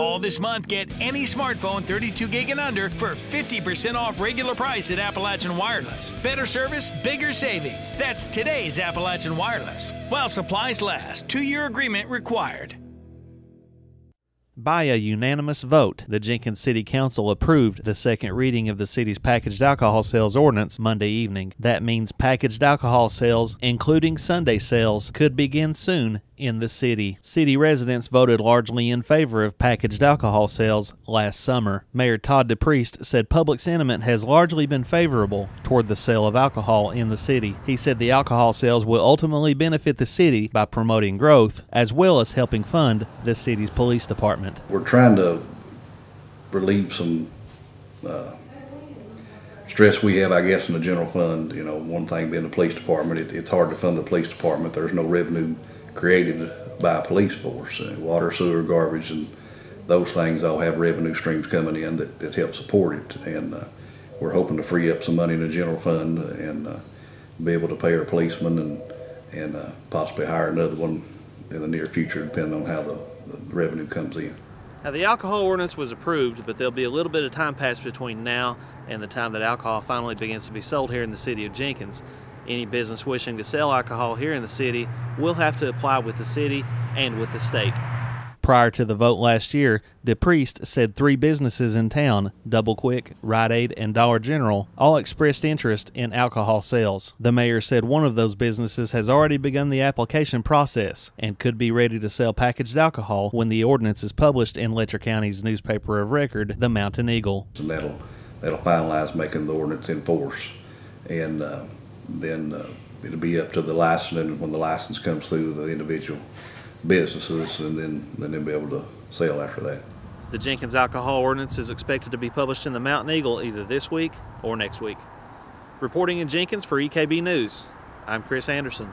All this month, get any smartphone 32 gig and under for 50% off regular price at Appalachian Wireless. Better service, bigger savings. That's today's Appalachian Wireless. While supplies last, two year agreement required. By a unanimous vote, the Jenkins City Council approved the second reading of the city's packaged alcohol sales ordinance Monday evening. That means packaged alcohol sales, including Sunday sales, could begin soon in the city. City residents voted largely in favor of packaged alcohol sales last summer. Mayor Todd DePriest said public sentiment has largely been favorable toward the sale of alcohol in the city. He said the alcohol sales will ultimately benefit the city by promoting growth as well as helping fund the city's police department. We're trying to relieve some uh, stress we have, I guess, in the general fund. You know, one thing being the police department, it, it's hard to fund the police department. There's no revenue created by a police force. Uh, water, sewer, garbage, and those things all have revenue streams coming in that, that help support it. And uh, we're hoping to free up some money in the general fund and uh, be able to pay our policemen and, and uh, possibly hire another one in the near future, depending on how the, the revenue comes in. Now, the alcohol ordinance was approved, but there'll be a little bit of time passed between now and the time that alcohol finally begins to be sold here in the city of Jenkins. Any business wishing to sell alcohol here in the city will have to apply with the city and with the state. Prior to the vote last year, DePriest said three businesses in town, Double Quick, Rite Aid, and Dollar General, all expressed interest in alcohol sales. The mayor said one of those businesses has already begun the application process and could be ready to sell packaged alcohol when the ordinance is published in Letcher County's newspaper of record, the Mountain Eagle. And that'll, that'll finalize making the ordinance in force. And uh, then uh, it'll be up to the license, when the license comes through the individual businesses, and then, then they'll be able to sell after that. The Jenkins alcohol ordinance is expected to be published in the Mountain Eagle either this week or next week. Reporting in Jenkins for EKB News, I'm Chris Anderson.